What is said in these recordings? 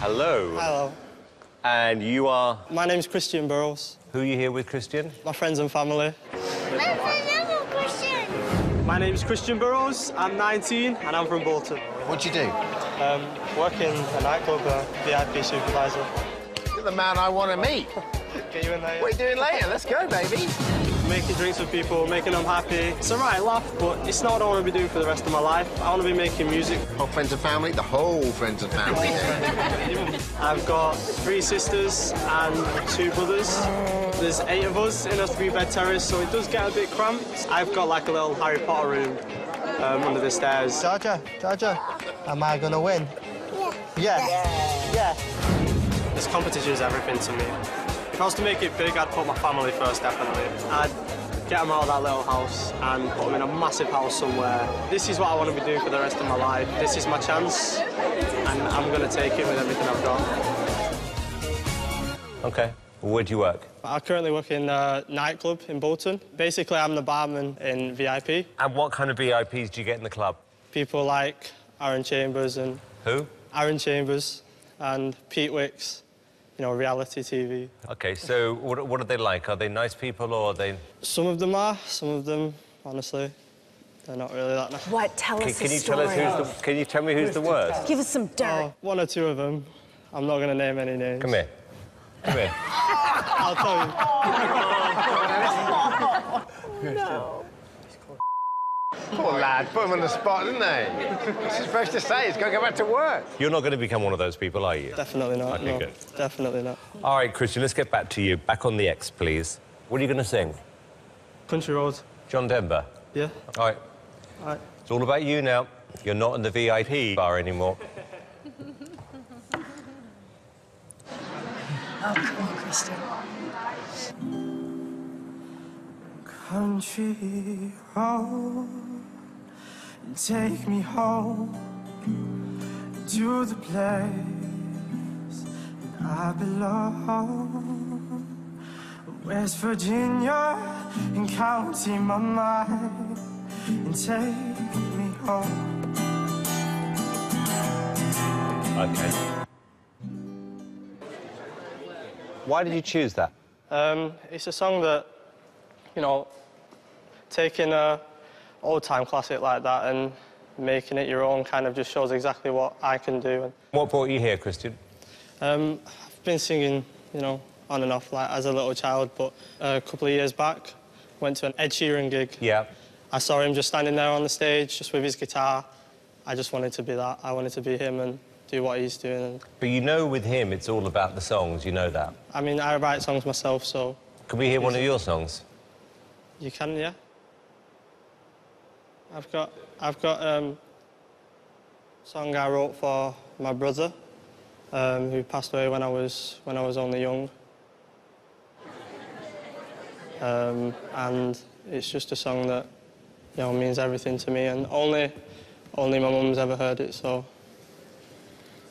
Hello. Hello. And you are... My name's Christian Burrows. Who are you here with, Christian? My friends and family. My name's Christian Burrows. I'm 19 and I'm from Bolton. What do you do? Um, work in a nightclub, uh, VIP supervisor. You're the man I want to meet. Get you in there. What are you doing later? Let's go, baby. Making drinks with people, making them happy. It's a right laugh, but it's not what I want to be doing for the rest of my life. I want to be making music. Whole friends and family? The whole friends and family. I've got three sisters and two brothers. There's eight of us in a three-bed terrace, so it does get a bit cramped. I've got like a little Harry Potter room um, under the stairs. Georgia, Georgia, am I gonna win? Yeah. Yeah. Yeah. This competition is everything to me. If I was to make it big, I'd put my family first, definitely. I'd get them out of that little house and put them in a massive house somewhere. This is what I want to be doing for the rest of my life. This is my chance, and I'm going to take it with everything I've got. OK. Where do you work? I currently work in a nightclub in Bolton. Basically, I'm the barman in VIP. And what kind of VIPs do you get in the club? People like Aaron Chambers and Who? Aaron Chambers and Pete Wicks, you know, reality TV. OK, so what, what are they like? Are they nice people or are they... Some of them are, some of them, honestly, they're not really that nice. What? Tell Can, us can you story. tell us who's the... Can you tell me who's the worst? Give us some dirt. Oh, one or two of them. I'm not going to name any names. Come here. Come here. I'll tell you. Poor lad. Put him on the spot, didn't they? What's he supposed to say? He's got to go back to work. You're not going to become one of those people, are you? Definitely not, Okay, no. good. Definitely not. All right, Christian, let's get back to you. Back on the X, please. What are you going to sing? Country Road. John Denver? Yeah. All right. All right. It's all about you now. You're not in the VIP bar anymore. Oh, come on, Christian. Country road, take me home to the place I belong. West Virginia and county my mind and take me home. OK. Why did you choose that? Um, it's a song that, you know, taking a old-time classic like that and making it your own kind of just shows exactly what I can do. What brought you here, Christian? Um, I've been singing, you know, on and off like as a little child, but a couple of years back, went to an Ed Sheeran gig. Yeah. I saw him just standing there on the stage, just with his guitar. I just wanted to be that. I wanted to be him and do what he's doing. And, But you know with him, it's all about the songs, you know that. I mean, I write songs myself, so Can we hear one of your songs? you can, yeah. I've got, I've got um, a song I wrote for my brother, um, who passed away when I was when I was only young. Um, and it's just a song that, you know, means everything to me, and only, only my mum's ever heard it, so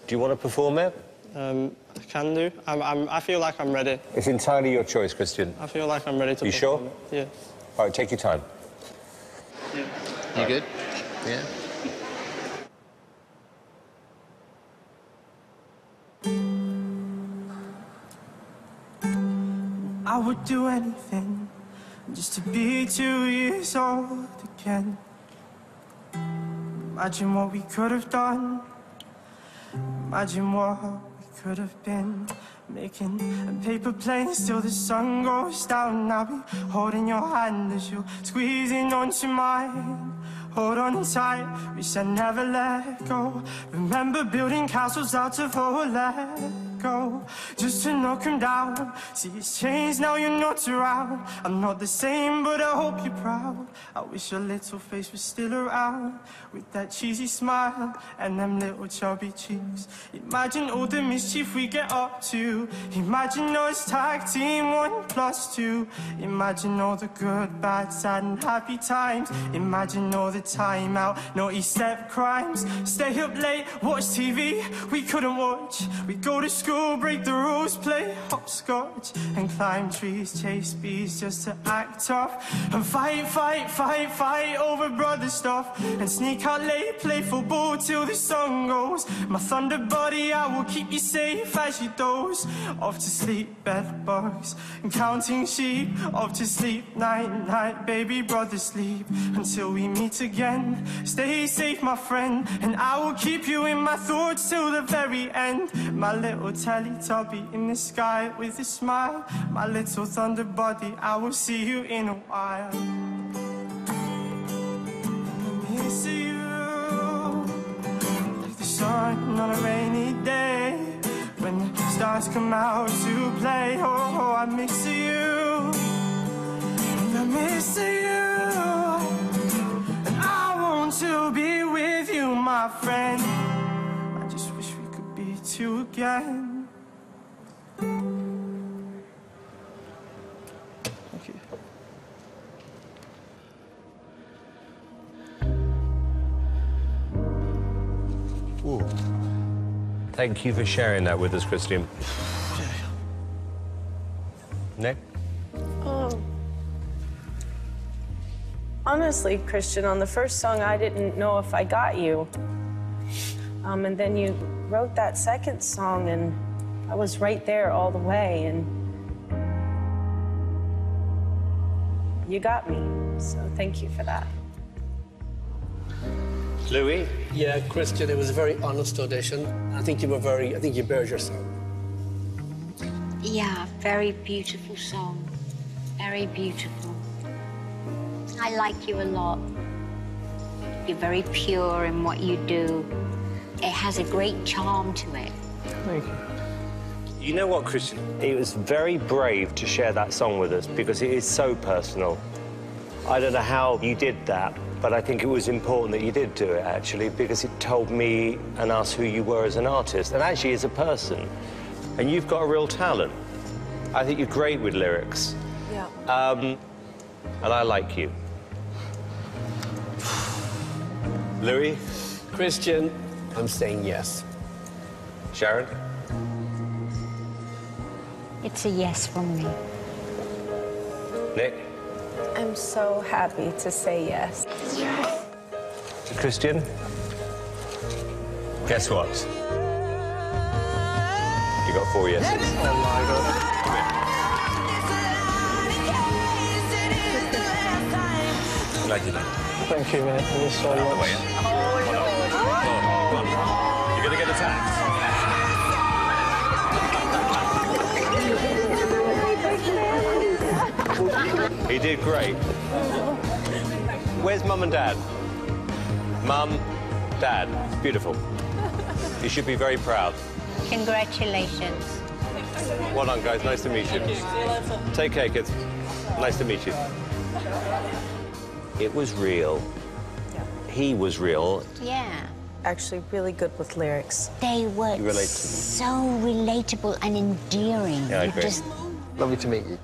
Do you want to perform it? um, I can do. I'm, I'm, I feel like I'm ready. It's entirely your choice, Christian. I feel like I'm ready to. You sure? it. Yeah. All right, take your time. You good? Yeah. I would do anything just to be two years old again. Imagine what we could have done. Imagine what we could have been. Making paper plane till the sun goes down. I'll be holding your hand as you're squeezing onto mine. Hold on tight, we I never let go. Remember building castles out of old Lego, just to knock him down. See, it's changed now, you're not around. I'm not the same, but I hope you're proud. I wish your little face was still around, with that cheesy smile and them little chubby cheeks. Imagine all the mischief we get up to. Imagine us tag team one plus two. Imagine all the good, bad, sad, and happy times. Imagine all the time out, naughty step crimes. Stay up late, watch TV we couldn't watch. We go to school school, break the rules, play hopscotch and climb trees, chase bees just to act tough and fight, fight, fight, fight over brother stuff and sneak out late, play football till the sun goes. My thunder buddy, I will keep you safe as you doze. Off to sleep, bed bugs and counting sheep. Off to sleep, night, night, baby brother, sleep until we meet again. Stay safe, my friend, and I will keep you in my thoughts till the very end. My little Teletubby in the sky with a smile. My little thunder buddy, I will see you in a while. Miss you like the sun on a rainy day when the stars come out to play. Oh, oh, I miss you, and I miss you, and I want to be with you, my friend. Could be two again. Thank you. Thank you for sharing that with us, Christian. Nick? Oh. Honestly, Christian, on the first song, I didn't know if I got you. Um, and then you wrote that second song, and I was right there all the way, and you got me. So thank you for that. Louis? Yeah, Christian, it was a very honest audition. I think you were very, I think you bared yourself. Yeah, very beautiful song. Very beautiful. I like you a lot. You're very pure in what you do. It has a great charm to it. Thank you. You know what, Christian? It was very brave to share that song with us because it is so personal. I don't know how you did that, but I think it was important that you did do it, actually, because it told me and us who you were as an artist and actually as a person. And you've got a real talent. I think you're great with lyrics. Yeah. Um, and I like you. Louis? Christian, I'm saying yes. Sharon? It's a yes from me. Nick? I'm so happy to say yes. Christian? Guess what? You got four yeses. Oh my God. Glad you did. Thank you, man. Thank you so much. He did great. Where's mum and dad? Mum, dad, beautiful. You should be very proud. Congratulations. Well done, guys. Nice to meet you. Take care, kids. Nice to meet you. It was real. He was real. Yeah. Actually, really good with lyrics. They were You relate to them. so relatable and endearing. Yeah, I agree. just Lovely to meet you.